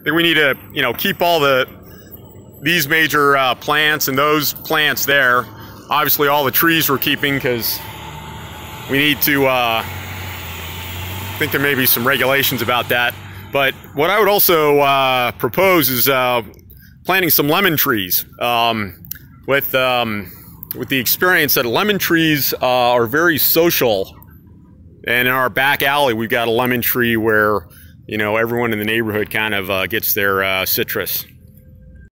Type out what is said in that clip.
I think we need to, you know, keep all the these major uh, plants and those plants there. Obviously, all the trees we're keeping because we need to. Uh, I think there may be some regulations about that. But what I would also uh, propose is uh, planting some lemon trees. Um, with um, with the experience that lemon trees uh, are very social, and in our back alley we've got a lemon tree where you know, everyone in the neighborhood kind of uh, gets their uh, citrus.